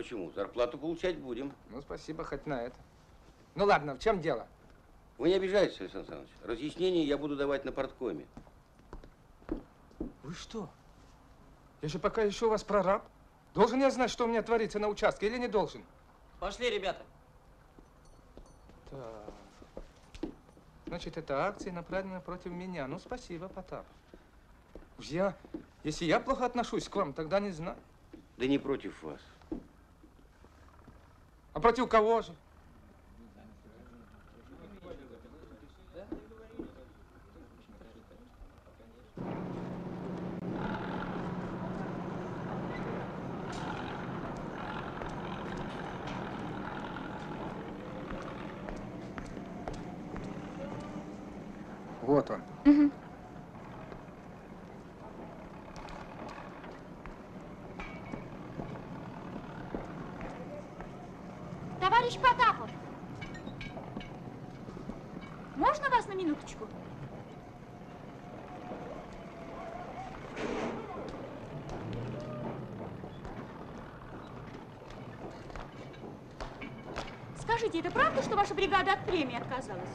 Почему? Зарплату получать будем. Ну, спасибо хоть на это. Ну ладно, в чем дело? Вы не обижайтесь, Александр Александрович. Разъяснения я буду давать на порткоме. Вы что? Я же пока еще у вас прораб. Должен я знать, что у меня творится на участке или не должен? Пошли, ребята. Так. Значит, это акции направлены против меня. Ну, спасибо, Потап. Я, если я плохо отношусь к вам, тогда не знаю. Да не против вас. А против кого же? Вот он. Товарищ Потапов! Можно вас на минуточку? Скажите, это правда, что ваша бригада от премии отказалась?